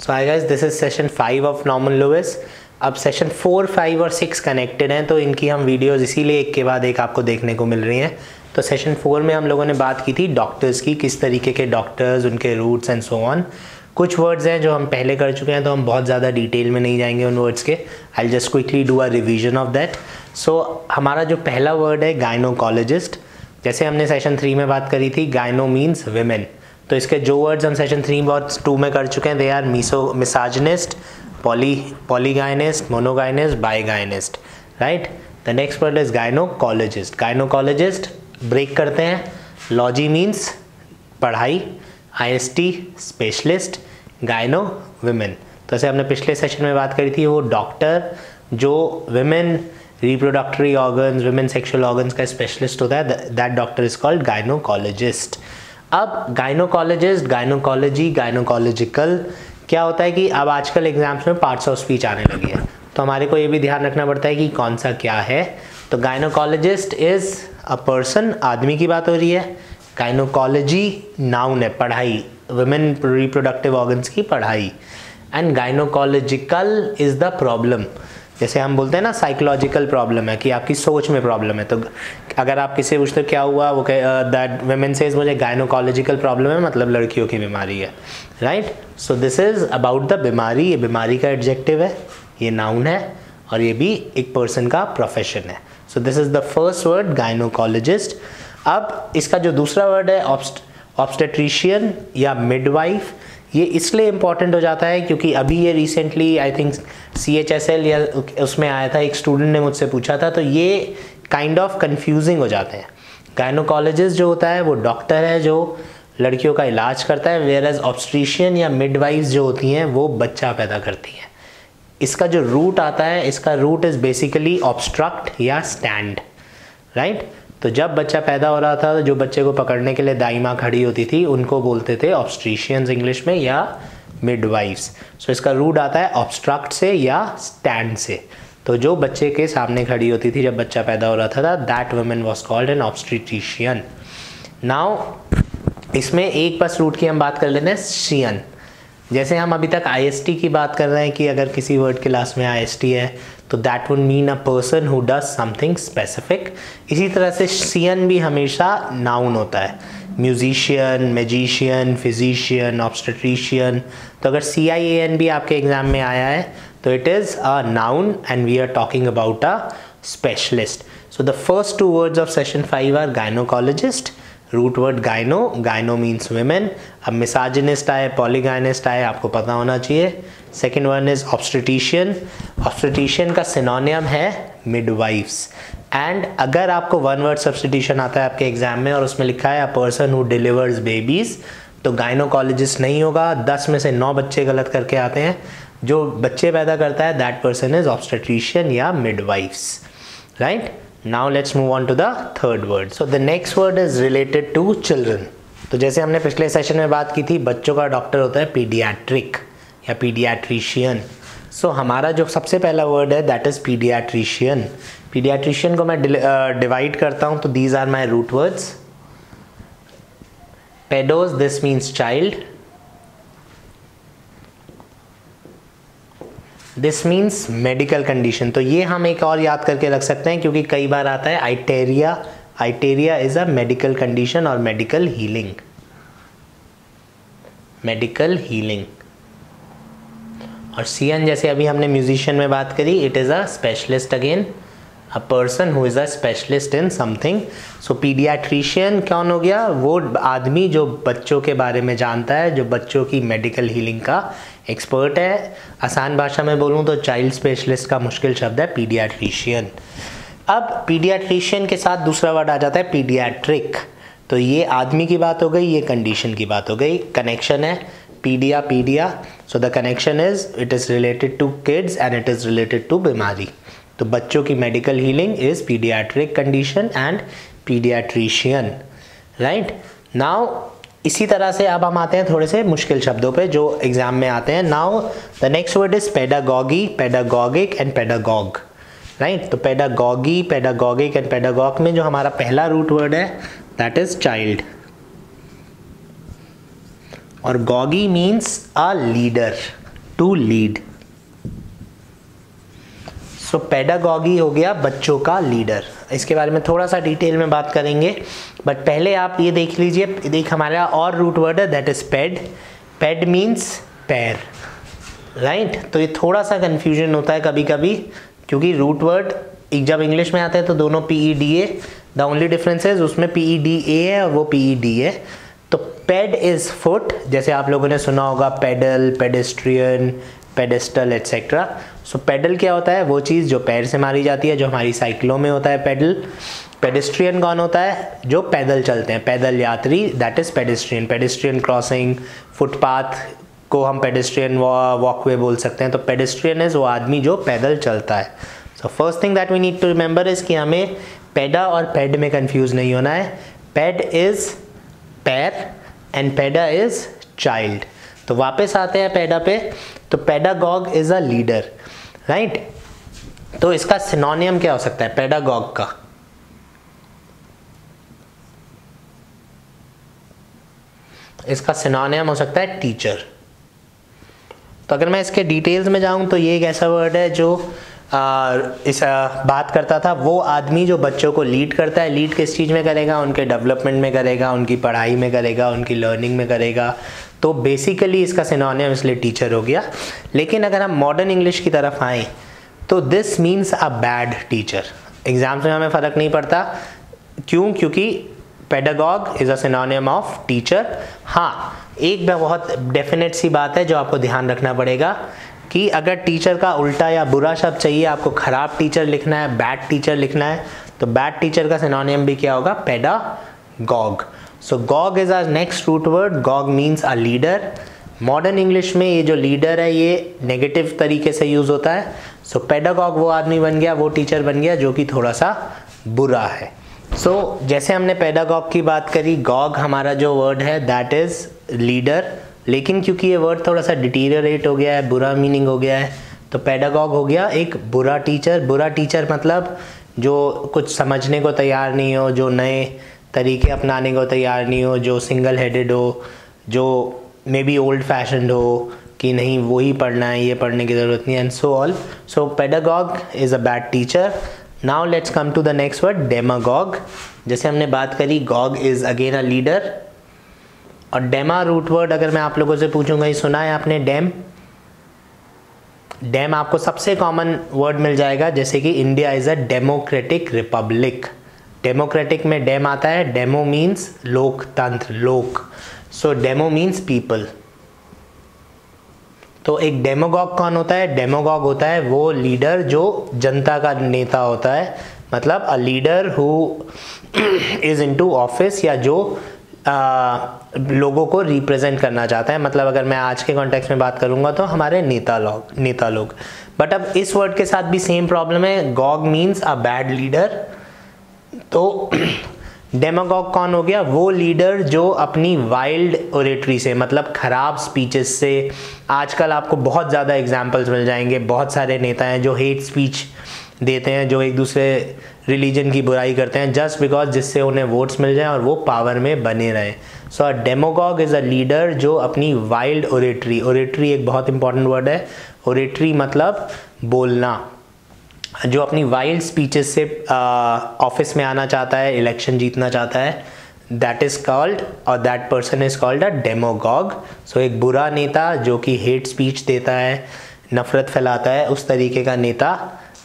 So I guys this is session five of Norman Lewis अब session four five और six connected हैं तो इनकी हम वीडियोस इसीलिए एक के बाद एक आपको देखने को मिल रही हैं। तो सेशन फोर में हम लोगों ने बात की थी डॉक्टर्स की, किस तरीके के डॉक्टर्स उनके रूट्स एंड सो ऑन कुछ वर्ड्स हैं जो हम पहले कर चुके हैं तो हम बहुत ज़्यादा डिटेल में नहीं जाएँगे उन वर्ड्स के। I just quickly do a revision of that so हमारा जो पहला वर्ड है गायनोकोलॉजिस्ट जैसे हमने सेशन थ्री में बात करी थी गायनो मीन्स वेमेन तो इसके जो वर्ड्स हम सेशन थ्री और टू में कर चुके हैं they are miso misogynist poly polygynist monogynist bigynist right the next word is gynaecologist gynaecologist break करते हैं। लॉजी मीन्स पढ़ाई। I S T specialist gyno women तो ऐसे हमने पिछले सेशन में बात करी थी, वो डॉक्टर जो women reproductive organs women sexual organs का स्पेशलिस्ट होता है that doctor is called gynaecologist अब गायनोकोलॉजिस्ट गायनोकोलॉजी गायनोकोलॉजिकल क्या होता है कि अब आजकल एग्ज़ाम्स में पार्ट्स ऑफ़ स्पीच आने लगी है। तो हमारे को ये भी ध्यान रखना पड़ता है कि कौन सा क्या है। तो गायनोकोलॉजिस्ट इज़ अ पर्सन आदमी की बात हो रही है। गायनोकोलॉजी नाउन है, पढ़ाई। वुमेन रिप्रोडक्टिव ऑर्गन्स की पढ़ाई। And gynaecological is the problem जैसे हम बोलते हैं ना साइकोलॉजिकल प्रॉब्लम है कि आपकी सोच में प्रॉब्लम है। तो अगर आप किसी पूछते हो, क्या हुआ? वो कह दैट वेमेन सेज मुझे गायनोकोलॉजिकल प्रॉब्लम है मतलब लड़कियों की बीमारी है। Right so this is about the बीमारी। ये बीमारी का एडजेक्टिव है, ये नाउन है, और ये भी एक पर्सन का प्रोफेशन है। So this is the first word gynaecologist अब इसका जो दूसरा वर्ड है ऑब्स्टेट्रिशियन या मिडवाइफ ये इसलिए इंपॉर्टेंट हो जाता है क्योंकि अभी ये recently I think C H S L या उसमें आया था, एक स्टूडेंट ने मुझसे पूछा था तो ये काइंड ऑफ़ कन्फ्यूजिंग हो जाते हैं। गायनोकोलॉजिस्ट जो होता है, वो डॉक्टर है जो लड़कियों का इलाज करता है वेयर एज ऑब्स्ट्रिशियन या मिडवाइफ जो होती हैं, वो बच्चा पैदा करती हैं। इसका जो रूट आता है, इसका रूट इज़ बेसिकली ऑब्स्ट्रक्ट या स्टैंड राइट? तो जब बच्चा पैदा हो रहा था तो जो बच्चे को पकड़ने के लिए दाई माँ खड़ी होती थी उनको बोलते थे ऑब्स्ट्रिशियंस इंग्लिश में या मिडवाइफ्स सो so, इसका रूट आता है ऑब्स्ट्रक्ट से या स्टैंड से. तो जो बच्चे के सामने खड़ी होती थी जब बच्चा पैदा हो रहा था that women was called an obstetrician now इसमें एक बस रूट की हम बात कर लेते हैं शियन जैसे हम अभी तक आई की बात कर रहे हैं कि अगर किसी वर्ड के लास्ट में आई है तो that would mean a person who does something specific इसी तरह से सियन भी हमेशा नाउन होता है। म्यूजिशियन मैजिशियन फिजिशियन ऑब्स्टेट्रिशियन तो अगर सी आई ए एन भी आपके एग्ज़ाम में आया है तो it is a noun and we are talking about a specialist so the first two words of session five are gynaecologist root word gyno gyno means women अब misogynist आए polygynist आए, आपको पता होना चाहिए। Second one is obstetrician obstetrician का synonym है midwives and अगर आपको वन वर्ड सब्सटिट्यूशन आता है आपके एग्ज़ाम में और उसमें लिखा है a person who delivers babies तो गाइनोकोलॉजिस्ट नहीं होगा। दस में से नौ बच्चे गलत करके आते हैं। जो बच्चे पैदा करता है दैट पर्सन इज़ ऑब्स्टिटिशियन या midwifes right now let's move on to the third word so the next word is related to children तो जैसे हमने पिछले सेशन में बात की थी बच्चों का डॉक्टर होता है पीडियाट्रिक या पीडियाट्रिशियन सो so, हमारा जो सबसे पहला वर्ड है दैट इज़ पीडियाट्रिशियन पीडियाट्रिशियन को मैं डिवाइड uh, करता हूँ तो these are my root words pedos this means child this means medical condition तो ये हम एक और याद करके रख सकते हैं, क्योंकि कई बार आता है iatria iatria is a medical condition और मेडिकल हीलिंग मेडिकल हीलिंग और सीएन जैसे अभी हमने म्यूजिशियन में बात करी it is a specialist again a person who is a specialist in something so paediatrician कौन हो गया? वो आदमी जो बच्चों के बारे में जानता है, जो बच्चों की मेडिकल हीलिंग का एक्सपर्ट है। आसान भाषा में बोलूँ तो चाइल्ड स्पेशलिस्ट का मुश्किल शब्द है पीडियाट्रिशियन अब पीडियाट्रिशियन के साथ दूसरा वर्ड आ जाता है पीडियाट्रिक तो ये आदमी की बात हो गई, ये कंडीशन की बात हो गई। कनेक्शन है pedia pedia so the connection is it is related to kids and it is related to बीमारी। तो बच्चों की medical healing is paediatric condition and paediatrician right now इसी तरह से अब हम आते हैं थोड़े से मुश्किल शब्दों पे, जो एग्ज़ाम में आते हैं। Now the next word is pedagogy pedagogic and pedagogue right तो पेडागॉगी पेडागॉगिक एंड पेडागॉग में जो हमारा पहला रूट वर्ड है दैट इज़ चाइल्ड और gogy means a leader to lead so pedagogy हो गया बच्चों का लीडर इसके बारे में थोड़ा सा डिटेल में बात करेंगे बट पहले आप ये देख लीजिए देख हमारा और रूट वर्ड है that is ped ped means पैर राइट तो ये थोड़ा सा कन्फ्यूज़न होता है कभी कभी क्योंकि रूट वर्ड जब इंग्लिश में आता है तो दोनों P E D A the only difference है उसमें पी ई डी ए है और वो पी ई डी है तो पेड इज़ फुट जैसे आप लोगों ने सुना होगा pedal pedestrian pedestal etcetera so so, pedal क्या होता है? वो चीज़ जो पैर से मारी जाती है जो हमारी साइकिलों में होता है पेडल पेडेस्ट्रियन कौन होता है? जो पैदल चलते हैं पैदल यात्री that is pedestrian pedestrian crossing footpath को हम पेडेस्ट्रियन वॉकवे बोल सकते हैं। तो पेडेस्ट्रियन इज़ वो आदमी जो पैदल चलता है। So first thing that we need to remember is कि हमें पेडा और पेड में कन्फ्यूज़ नहीं होना है। पेड इज़ पैर एंड पेडा इज़ चाइल्ड तो वापस आते हैं पैडा पे। तो pedagogue is a leader right? तो इसका सिनोनियम क्या हो सकता है? पेडागॉग का। इसका सिनोनियम हो सकता है टीचर। तो अगर मैं इसके डिटेल्स में जाऊँ तो ये एक ऐसा वर्ड है जो आ, इस आ, बात करता था वो आदमी जो बच्चों को लीड करता है लीड किस चीज़ में करेगा? उनके डेवलपमेंट में करेगा उनकी पढ़ाई में करेगा उनकी लर्निंग में करेगा। तो बेसिकली इसका सिनोनियम इसलिए टीचर हो गया। लेकिन अगर हम मॉडर्न इंग्लिश की तरफ़ आए तो this means a bad teacher exams में हमें फ़र्क नहीं पड़ता। क्यों? क्योंकि pedagogue is a synonym of teacher हाँ एक बहुत डेफिनेट सी बात है जो आपको ध्यान रखना पड़ेगा कि अगर टीचर का उल्टा या बुरा शब्द चाहिए, आपको ख़राब टीचर लिखना है बैड टीचर लिखना है तो बैड टीचर का सिनोनियम भी क्या होगा? Pedagogue so gog is our next root word gog means a leader modern English में ये जो लीडर है ये नेगेटिव तरीके से यूज़ होता है. सो so, पेडागॉग वो आदमी बन गया वो टीचर बन गया जो कि थोड़ा सा बुरा है. सो so, जैसे हमने पेडागॉग की बात करी गॉग हमारा जो वर्ड है दैट इज़ लीडर लेकिन क्योंकि ये वर्ड थोड़ा सा डिटीरियरेट हो गया है बुरा मीनिंग हो गया है तो पेडागॉग हो गया एक बुरा टीचर बुरा टीचर मतलब जो कुछ समझने को तैयार नहीं हो जो नए तरीके अपनाने को तैयार नहीं हो, जो सिंगल हेडेड हो, जो मे बी ओल्ड फ़ैशन हो, कि नहीं, वही पढ़ना है, ये पढ़ने की ज़रूरत नहीं and so also pedagogue is a bad teacher now let's come to the next word demagogue जैसे हमने बात करी gog is again a leader और डेमा रूट वर्ड अगर मैं आप लोगों से पूछूँगा, ये सुना है आपने डैम डैम आपको सबसे कॉमन वर्ड मिल जाएगा, जैसे कि India is a democratic republic democratic में डेम आता है डेमो मीन्स लोकतंत्र लोक। सो डेमो मीन्स पीपल तो एक डेमोगॉग कौन होता है? डेमोगॉग होता है वो लीडर जो जनता का नेता होता है। मतलब a leader who is into office या जो आ, लोगों को रिप्रेजेंट करना चाहता है। मतलब अगर मैं आज के कॉन्टेक्स्ट में बात करूँगा तो हमारे नेता लोग नेता लोग। बट अब इस वर्ड के साथ भी सेम प्रॉब्लम है। Gog means a bad leader तो डेमागॉग कौन हो गया? वो लीडर जो अपनी वाइल्ड ओरेटरी से मतलब ख़राब स्पीचेस से, आजकल आपको बहुत ज़्यादा एग्जाम्पल्स मिल जाएँगे। बहुत सारे नेता हैं जो हेट स्पीच देते हैं, जो एक दूसरे रिलीजन की बुराई करते हैं जस्ट बिकॉज़ जिससे उन्हें वोट्स मिल जाए और वो पावर में बने रहें। So a demagogue is a leader जो अपनी वाइल्ड ओरेटरी ओरेटरी एक बहुत इंपॉर्टेंट वर्ड है। ओरेटरी मतलब बोलना। जो अपनी वाइल्ड स्पीचेस से ऑफ़िस में आना चाहता है इलेक्शन जीतना चाहता है दैट इज़ कॉल्ड और that person is called a demagogue so एक बुरा नेता जो कि हेट स्पीच देता है नफरत फैलाता है उस तरीके का नेता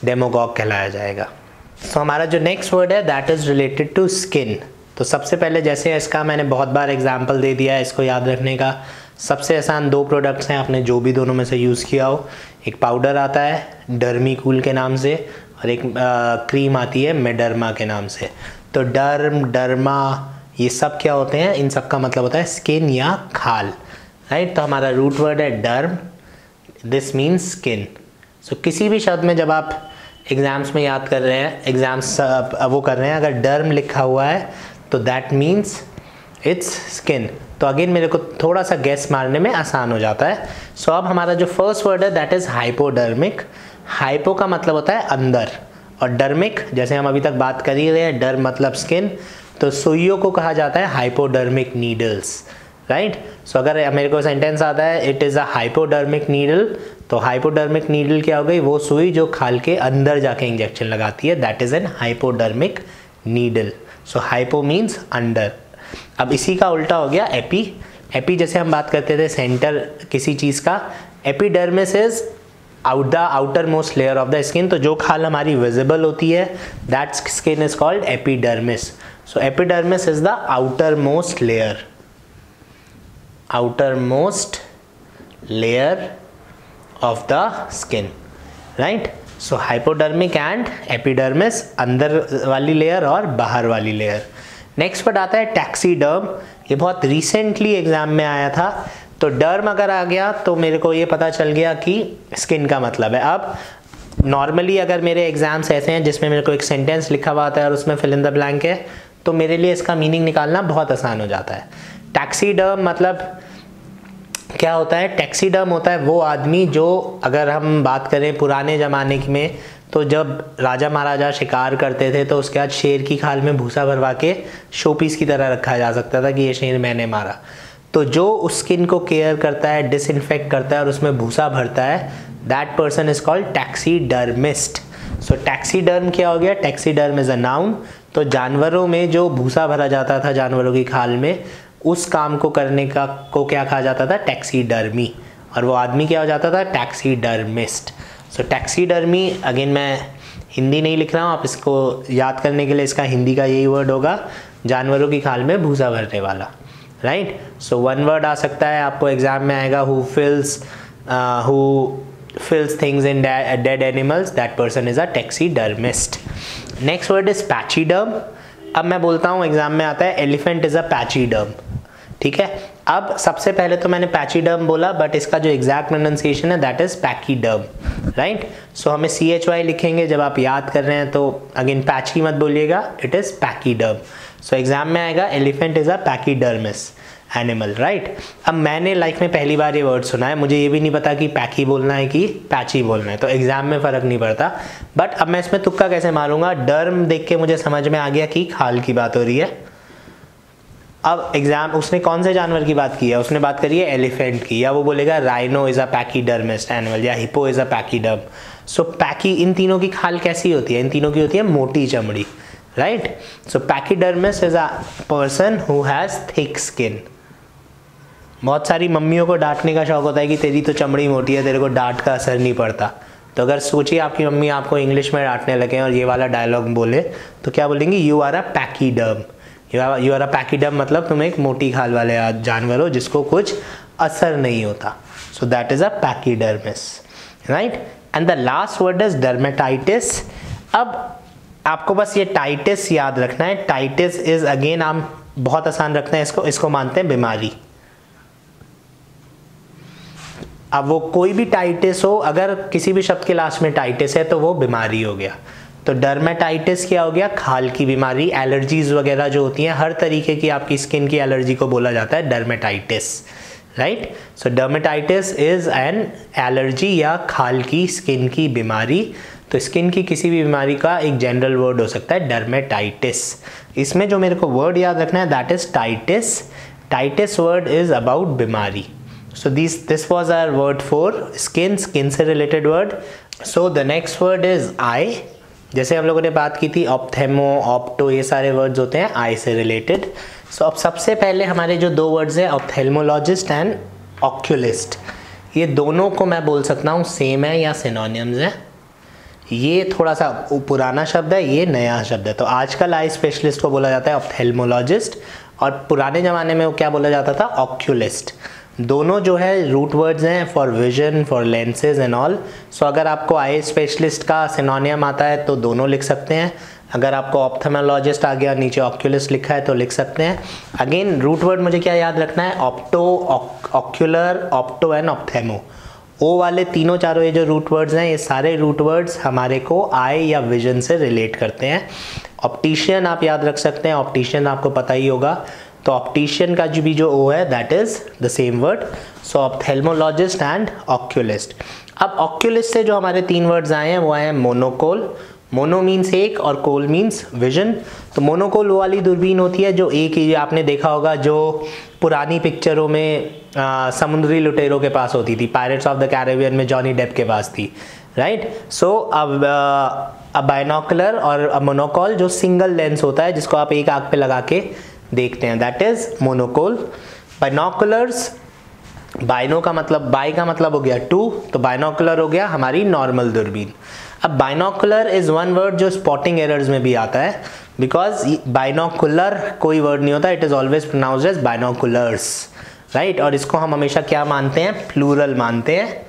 डेमोगॉग कहलाया जाएगा। सो so, हमारा जो नेक्स्ट वर्ड है that is related to skin तो सबसे पहले जैसे इसका मैंने बहुत बार एग्ज़ाम्पल दे दिया है इसको याद रखने का सबसे आसान दो प्रोडक्ट्स हैं आपने जो भी दोनों में से यूज़ किया हो। एक पाउडर आता है डर्मी कूल के नाम से और एक आ, क्रीम आती है मेडर्मा के नाम से। तो डर्म डर्मा ये सब क्या होते हैं? इन सब का मतलब होता है स्किन या खाल। राइट तो हमारा रूट वर्ड है derm this means skin so किसी भी शब्द में जब आप एग्ज़ाम्स में याद कर रहे हैं एग्ज़ाम्स वो कर रहे हैं अगर डर्म लिखा हुआ है तो दैट मीन्स इट्स स्किन तो अगेन मेरे को थोड़ा सा गैस मारने में आसान हो जाता है। सो so, अब हमारा जो फ़र्स्ट वर्ड है दैट इज़ हाइपोडर्मिक हाइपो का मतलब होता है अंदर। और डर्मिक जैसे हम अभी तक बात कर ही रहे हैं डर मतलब स्किन तो सुइयों को कहा जाता है हाइपोडर्मिक नीडल्स राइट सो अगर मेरे को सेंटेंस आता है it is a hypodermic needle तो हाइपोडर्मिक नीडल क्या हो गई? वो सुई जो खाल के अंदर जाके इंजेक्शन लगाती है that is an hypodermic needle so hypo means under अब इसी का उल्टा हो गया एपी। एपी जैसे हम बात करते थे, सेंटर किसी चीज़ का। Epidermis is out the outermost layer of the skin तो जो खाल हमारी विजिबल होती है that skin is called epidermis so epidermis is the outermost layer outermost layer of the skin right so hypodermic and epidermis अंदर वाली layer और बाहर वाली लेयर नेक्स्ट वर्ड आता है टैक्सीडर्म ये बहुत रिसेंटली एग्ज़ाम में आया था. तो डर्म अगर आ गया तो मेरे को ये पता चल गया कि स्किन का मतलब है. अब नॉर्मली अगर मेरे एग्ज़ाम्स ऐसे हैं जिसमें मेरे को एक सेंटेंस लिखा हुआ आता है और उसमें फिल इन द ब्लैंक है तो मेरे लिए इसका मीनिंग निकालना बहुत आसान हो जाता है. टैक्सीडर्म मतलब क्या होता है? टैक्सीडर्म होता है वो आदमी जो अगर हम बात करें पुराने ज़माने में तो जब राजा महाराजा शिकार करते थे तो उसके बाद शेर की खाल में भूसा भरवा के शो पीस की तरह रखा जा सकता था कि ये शेर मैंने मारा। तो जो उस स्किन को केयर करता है डिसइनफेक्ट करता है और उसमें भूसा भरता है that person is called taxi taxidermist so taxiderm क्या हो गया? टैक्सीडर्म इज़ अ नाउन तो जानवरों में जो भूसा भरा जाता था, जानवरों की खाल में, उस काम को करने का, को क्या कहा जाता था? टैक्सीडर्मी और वो आदमी क्या हो जाता था? Taxi taxidermist so taxidermy again मैं हिंदी नहीं लिख रहा हूँ, आप इसको याद करने के लिए इसका हिंदी का यही वर्ड होगा, जानवरों की खाल में भूसा भरने वाला राइट सो वन वर्ड आ सकता है, आपको एग्ज़ाम में आएगा who fills who fills things in dead animals that person is a taxidermist next word is pachyderm अब मैं बोलता हूँ एग्ज़ाम में आता है एलिफेंट इज़ अ पैचीडर्म ठीक है? अब सबसे पहले तो मैंने पैचीडर्म बोला बट इसका जो एग्जैक्ट प्रोनाउंसिएशन है that is pachyderm right so हमें सी एच वाई लिखेंगे, जब आप याद कर रहे हैं तो अगेन पैची मत बोलिएगा it is pachyderm so exam में आएगा elephant is a pachydermis animal right अब मैंने लाइफ में पहली बार ये वर्ड सुना है, मुझे ये भी नहीं पता कि पैकी बोलना है कि पैची बोलना है तो एग्ज़ाम में फ़र्क नहीं पड़ता। बट अब मैं इसमें तुक्का कैसे मारूँगा? डर्म देख के मुझे समझ में आ गया कि खाल की बात हो रही है। अब एग्ज़ाम उसने कौन से जानवर की बात की है? उसने बात करी है एलिफेंट की, या वो बोलेगा rhino is a pachydermist animal या hippo is a pachyderm so pachy इन तीनों की खाल कैसी होती है? इन तीनों की होती है मोटी चमड़ी right so pachydermist is a person who has thick skin बहुत सारी मम्मियों को डांटने का शौक होता है कि तेरी तो चमड़ी मोटी है, तेरे को डांट का असर नहीं पड़ता। तो अगर सोचिए आपकी मम्मी आपको इंग्लिश में डांटने लगे और ये वाला डायलॉग बोले तो क्या बोलेंगे? You are a pachyderm you are a pachyderm मतलब तुम एक मोटी खाल वाले जानवर हो जिसको कुछ असर नहीं होता। So that is a pachydermis right and the last word is dermatitis अब आपको बस ये टाइटिस याद रखना है। टाइटिस इज़ अगेन हम बहुत आसान रखते हैं इसको इसको मानते हैं बीमारी। अब वो कोई भी टाइटिस हो, अगर किसी भी शब्द के लास्ट में टाइटिस है तो वो बीमारी हो गया। तो डर्मेटाइटिस क्या हो गया? खाल की बीमारी एलर्जीज वगैरह जो होती हैं, हर तरीके की आपकी स्किन की एलर्जी को बोला जाता है dermatitis right so dermatitis is an allergy या खाल की स्किन की बीमारी। तो स्किन की किसी भी बीमारी का एक जनरल वर्ड हो सकता है डर्मेटाइटिस इसमें जो मेरे को वर्ड याद रखना है that is titis titis word is about बीमारी। So this this was our word for skin skin से related word so the next word is eye जैसे हम लोगों ने बात की थी ऑप्थेमो ऑप्टो ये सारे वर्ड्स होते हैं आई से रिलेटेड सो अब सबसे पहले हमारे जो दो वर्ड्स हैं ऑप्थेलमोलॉजिस्ट एंड ऑक्यूलिस्ट ये दोनों को मैं बोल सकता हूँ सेम है या सिनोनियम्स हैं. ये थोड़ा सा पुराना शब्द है, ये नया शब्द है. तो आजकल आई स्पेशलिस्ट को बोला जाता है ऑप्थेलमोलॉजिस्ट और पुराने ज़माने में वो क्या बोला जाता था? ऑक्यूलिस्ट दोनों जो है रूट वर्ड्स हैं for vision for lenses and all so अगर आपको आई स्पेशलिस्ट का सिनोनियम आता है तो दोनों लिख सकते हैं. अगर आपको ऑप्थेमोलॉजिस्ट आ गया, नीचे ऑक्यूलिस्ट लिखा है तो लिख सकते हैं. अगेन रूट वर्ड मुझे क्या याद रखना है? Opto ocular opto and ophthalmo O वाले तीनों चारों ये जो रूट वर्ड्स हैं, ये सारे रूट वर्ड्स हमारे को आई या विजन से रिलेट करते हैं. ऑप्टिशियन आप याद रख सकते हैं. ऑप्टिशियन आपको पता ही होगा. तो ऑप्टिशियन का जो भी जो ओ है that is the same word so ophthalmologist and oculist अब ऑक्यूलिस्ट से जो हमारे तीन वर्ड्स आए हैं वो आए हैं मोनोकोल मोनो मीन्स एक और कोल मीन्स विजन तो मोनोकोल वो वाली दूरबीन होती है जो एक ही आपने देखा होगा जो पुरानी पिक्चरों में आ, समुद्री लुटेरों के पास होती थी. पायरेट्स ऑफ़ द कैरेबियन में जॉनी डेप के पास थी. राइट सो अब अ बाइनोकुलर और मोनोकॉल जो सिंगल लेंस होता है जिसको आप एक आग पे लगा के देखते हैं। That is monocle binoculars bino का मतलब बाई का मतलब हो गया टू तो बाइनोकुलर हो गया हमारी नॉर्मल दूरबीन। अब बाइनोकुलर इज़ वन वर्ड जो स्पॉटिंग एरर्स में भी आता है बिकॉज़ बाइनोकुलर कोई वर्ड नहीं होता it is always pronounce as binoculars right और इसको हम हमेशा क्या मानते हैं? प्लूरल मानते हैं।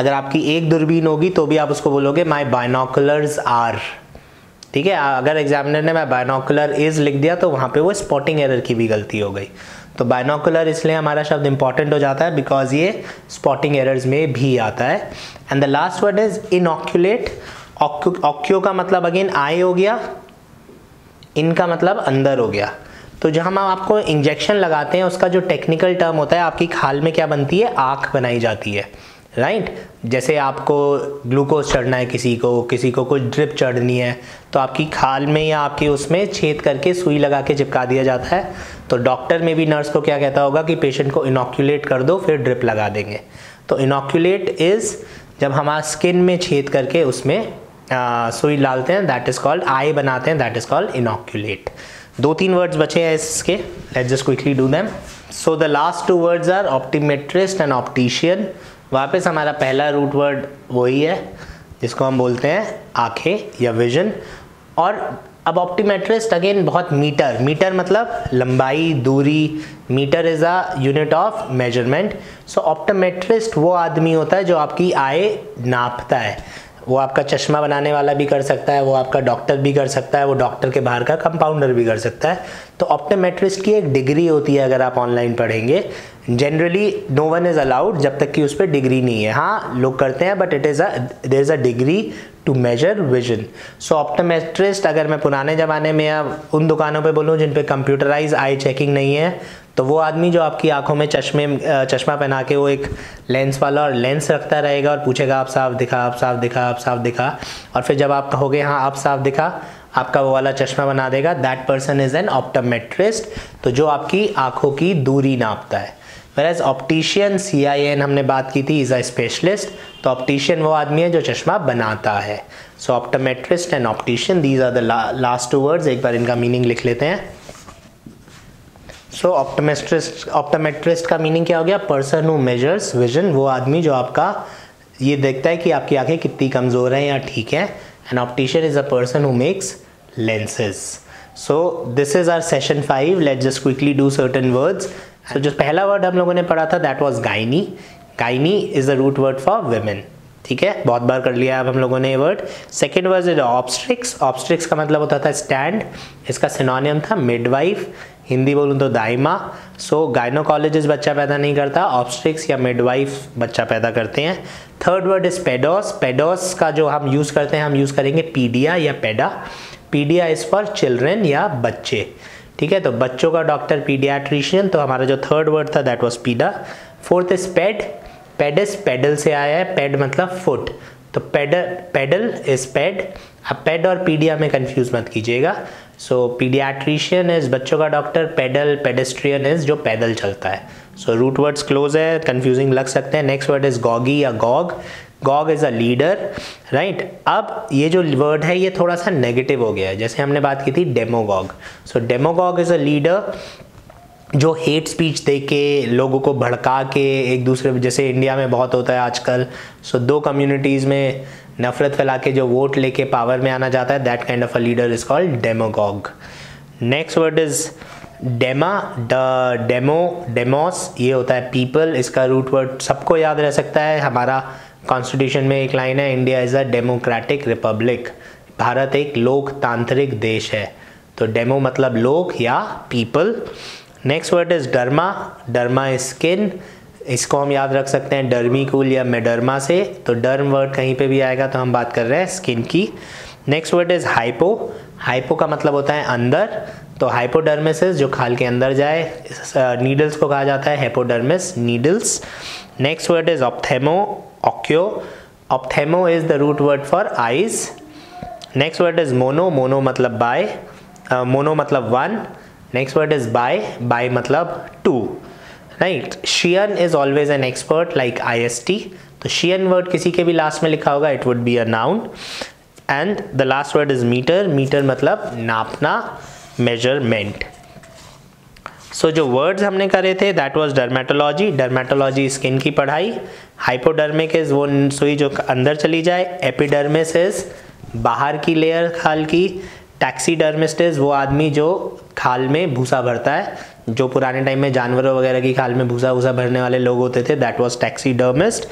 अगर आपकी एक दूरबीन होगी तो भी आप उसको बोलोगे माई बाइनोकुलर्स आर ठीक है, अगर एग्जामिनर ने मैं बायनोकुलर इज़ लिख दिया तो वहाँ पे वो स्पॉटिंग एरर की भी गलती हो गई। तो बायनोकुलर इसलिए हमारा शब्द इंपॉर्टेंट हो जाता है बिकॉज़ ये स्पॉटिंग एरर्स में भी आता है। And the last word is inoculate ocu का मतलब अगेन आई हो गया इनका मतलब अंदर हो गया। तो जहाँ हम आपको इंजेक्शन लगाते हैं, उसका जो टेक्निकल टर्म होता है, आपकी खाल में क्या बनती है? आँख बनाई जाती है। राइट? right? जैसे आपको ग्लूकोज चढ़ना है किसी को किसी को कुछ ड्रिप चढ़नी है तो आपकी खाल में या आपकी उसमें छेद करके सुई लगा के चिपका दिया जाता है। तो डॉक्टर में भी नर्स को क्या कहता होगा कि पेशेंट को इनोक्यूलेट कर दो फिर ड्रिप लगा देंगे। तो इनोक्यूलेट इज़ जब हमारा स्किन में छेद करके उसमें आ, सुई डालते हैं दैट इज़ कॉल्ड आई बनाते हैं दैट इज़ कॉल्ड इनोक्यूलेट। दो तीन वर्ड्स बचे हैं इसके let's just quickly do them so the last two words are optometrist and optician वापस हमारा पहला रूट वर्ड वही है, जिसको हम बोलते हैं आँखें या विजन और अब ऑप्टीमेट्रिस्ट अगेन बहुत मीटर मीटर मतलब लंबाई, दूरी metre is a unit of measurement so optometrist वो आदमी होता है जो आपकी आय नापता है। वो आपका चश्मा बनाने वाला भी कर सकता है, वो आपका डॉक्टर भी कर सकता है, वो डॉक्टर के बाहर का कंपाउंडर भी कर सकता है। तो ऑप्टोमेट्रिस्ट की एक डिग्री होती है अगर आप ऑनलाइन पढ़ेंगे। Generally no one is allowed जब तक कि उस पर डिग्री नहीं है। हाँ लोग करते हैं but it is a there is a degree to measure vision so optometrist अगर मैं पुराने ज़माने में या उन दुकानों पे बोलूँ जिन पे कंप्यूटराइज आई चेकिंग नहीं है तो वो आदमी जो आपकी आँखों में चश्मे चश्मा पहना के वो एक लेंस वाला और लेंस रखता रहेगा और पूछेगा, आप साफ़ दिखा, आप साफ़ दिखा, आप साफ़ दिखा। और फिर जब आप कहोगे हाँ आप साफ़ दिखा, आपका वो वाला चश्मा बना देगा। That person is an optometrist तो जो आपकी आँखों की दूरी नापता है। Whereas optician C I N हमने बात की थी इज़ अ स्पेशलिस्ट तो ऑप्टिशियन वो आदमी है जो चश्मा बनाता है। So optometrist and optician these are the last two words एक बार इनका मीनिंग लिख लेते हैं। सो ऑप्टोमेट्रिस्ट ऑप्टोमेट्रिस्ट का मीनिंग क्या हो गया? पर्सन हु मेजर्स विजन वो आदमी जो आपका, ये देखता है कि आपकी आँखें कितनी कमज़ोर हैं या ठीक है। And optician is a person who makes lenses so this is our session five let just quickly do certain words so जो पहला वर्ड हम लोगों ने पढ़ा था that was gynae gynae is the root word for women ठीक है? बहुत बार कर लिया अब हम लोगों ने ये word second word is obstetrics obstetrics का मतलब होता था स्टैंड इसका सिनोनियम था मिडवाइफ हिंदी बोलूँ तो दाइमा। सो गाइनोकोलॉजिस्ट बच्चा पैदा नहीं करता ऑप्स्ट्रिक्स या मिडवाइफ बच्चा पैदा करते हैं। Third word is pedos pedos का जो हम यूज़ करते हैं, हम यूज़ करेंगे पीडिया या peda. Pedia is for children या बच्चे। ठीक है तो बच्चों का डॉक्टर पीडियाट्रिशियन तो हमारा जो थर्ड वर्ड था that was peda fourth is ped pedis pedal से आया है। पेड मतलब फुट तो पेडल पेडल इज़ पेड अब पेड और पीडिया में कंफ्यूज मत कीजिएगा। सो पीडियाट्रिशियन इज़ बच्चों का डॉक्टर पेडल पेडेस्ट्रियन इज़ जो पैदल चलता है। सो रूट वर्ड्स क्लोज है कन्फ्यूजिंग लग सकते हैं। नेक्स्ट वर्ड इज़ गॉगी या gog gog is a leader right अब ये जो वर्ड है ये थोड़ा सा नेगेटिव हो गया है। जैसे हमने बात की थी demagogue so demagogue is a leader जो हेट स्पीच दे के लोगों को भड़का के एक दूसरे जैसे इंडिया में बहुत होता है आजकल। सो so, दो कम्युनिटीज़ में नफरत फैला के जो वोट लेके पावर में आना चाहता है that kind of a leader is called demagogue next word is dema d demo demos ये होता है पीपल इसका रूट वर्ड सबको याद रह सकता है। हमारा कॉन्स्टिट्यूशन में एक लाइन है India is a democratic republic Bharat एक लोकतांत्रिक देश है। तो डेमो मतलब लोक या people next word is derma derma is skin इसको हम याद रख सकते हैं डर्मिकुल या मेडर्मा से। तो डर्म वर्ड कहीं पे भी आएगा तो हम बात कर रहे हैं स्किन की। Next word is hypo. Hypo का मतलब होता है अंदर। तो हाइपोडर्मिस जो खाल के अंदर जाए नीडल्स को कहा जाता है hypodermis needles. Next word is ophthalmo, ocu. Ophthalmo is the root word for eyes next word is mono. Mono मतलब बाय। मोनो मतलब one. Next word is bi. Bi मतलब two. Right cian is always an expert like I S T तो cian word किसी के भी last में लिखा होगा it would be a noun and the last word is metre metre मतलब नापना मेज़रमेंट सो जो वर्ड्स हमने करे थे that was dermatology dermatology skin की पढ़ाई. हाइपोडर्मिक इज़ वो सुई जो अंदर चली जाए. एपिडर्मिस इज़ बाहर की लेयर खाल की. टैक्सीडर्मिस्ट इज़ वो आदमी जो खाल में भूसा भरता है. जो पुराने टाइम में जानवरों वगैरह की खाल में भूसा भूसा भरने वाले लोग होते थे that was taxidermist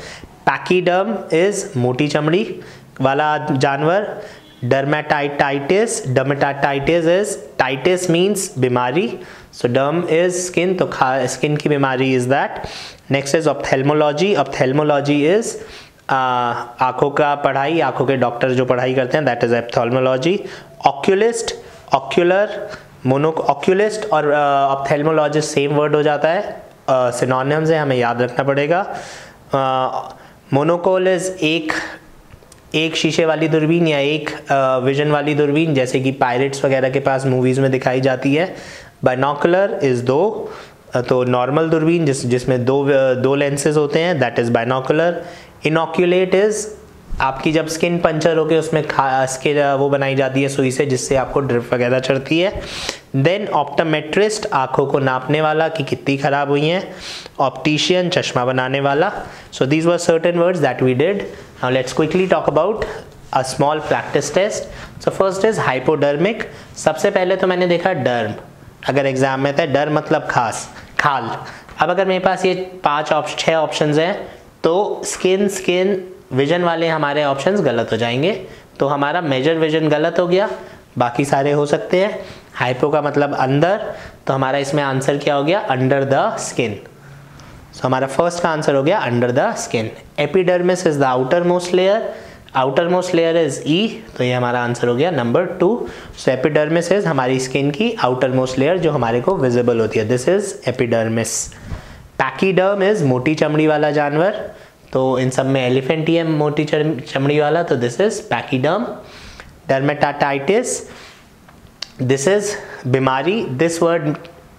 pachyderm is मोटी चमड़ी वाला जानवर. Dermatitis dermatitis is titis means बीमारी. सो डर्म इज़ स्किन तो खा स्किन की बीमारी is that next is ophthalmology ophthalmology is आँखों का पढ़ाई, आँखों के डॉक्टर जो पढ़ाई करते हैं that is ophthalmology oculist ocular mono oculist और ऑप्थेलमोलॉजिस्ट सेम वर्ड हो जाता है। सिनोनिम्स है, हमें याद रखना पड़ेगा। मोनोकोल इज़ एक एक शीशे वाली दूरबीन या एक विजन वाली दूरबीन, जैसे कि पायरेट्स वगैरह के पास मूवीज़ में दिखाई जाती है। बाइनोकुलर इज़ दो तो नॉर्मल दूरबीन, जिस, जिसमें दो दो लेंसेज होते हैं that is binocular inoculate is आपकी जब स्किन पंचर होकर उसमें स्किन वो बनाई जाती है सुई से, जिससे आपको ड्रिप वगैरह चढ़ती है देन ऑप्टोमेट्रिस्ट आँखों को नापने वाला कि कितनी खराब हुई हैं ऑप्टिशियन चश्मा बनाने वाला so these were certain words that we did Now let's quickly talk about a small practice test. So first is hypodermic. सबसे पहले तो मैंने देखा डर्म अगर एग्ज़ाम में था डर मतलब खास, खाल अब अगर मेरे पास ये पाँच ऑप्शन छः ऑप्शन हैं तो स्किन स्किन विजन वाले हमारे ऑप्शंस गलत हो जाएँगे। तो हमारा मेजर विजन गलत हो गया। बाकी सारे हो सकते हैं। हाइपो का मतलब अंदर। तो हमारा इसमें आंसर क्या हो गया? अंडर द स्किन सो हमारा फ़र्स्ट का आंसर हो गया under the skin epidermis is the outermost layer outermost layer is E तो ये हमारा आंसर हो गया number two so epidermis is हमारी स्किन की आउटर मोस्ट लेयर जो हमारे को विजिबल होती है। This is epidermis pachyderm is मोटी चमड़ी वाला जानवर। तो इन सब में एलिफेंट ही है मोटी चमड़ी वाला तो this is pachyderm dermatitis this is बीमारी this word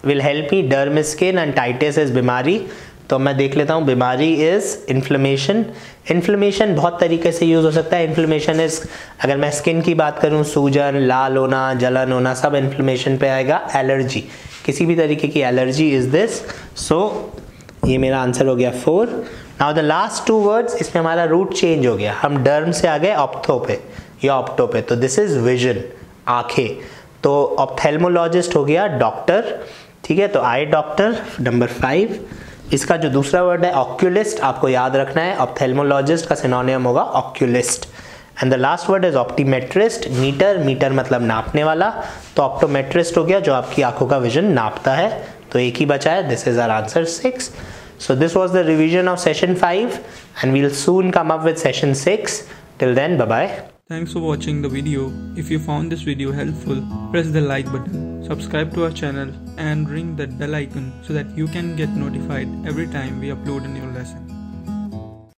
will help me derm skin and titis is बीमारी तो मैं देख लेता हूँ, बीमारी इज़ इन्फ्लेमेशन इन्फ्लेमेशन बहुत तरीके से यूज़ हो सकता है इन्फ्लेमेशन इज़ अगर मैं स्किन की बात करूँ, सूजन, लाल होना, जलन होना, सब इन्फ्लेमेशन पे आएगा एलर्जी किसी भी तरीके की एलर्जी इज़ दिस सो ये मेरा आंसर हो गया four now the last two words इसमें हमारा रूट चेंज हो गया। हम डर्म से आ गए ऑप्थो पे, या ऑप्टो पे। तो दिस इज़ विजन आँखें। तो ऑप्थेलमोलॉजिस्ट हो गया डॉक्टर ठीक है? तो आई डॉक्टर, नंबर फाइव। इसका जो दूसरा वर्ड है ऑक्यूलिस्ट आपको याद रखना है। ऑप्थेलमोलॉजिस्ट का सिनोनियम होगा oculist and the last word is optometrist metre metre मतलब नापने वाला। तो ऑप्टोमेट्रिस्ट हो गया, जो आपकी आँखों का विजन नापता है। तो एक ही बचा है this is our answer six so this was the revision of session 5 and we'll soon come up with session 6 till then bye bye Thanks for watching the video. If you found this video helpful, press the like button, subscribe to our channel and ring that bell icon so that you can get notified every time we upload a new lesson.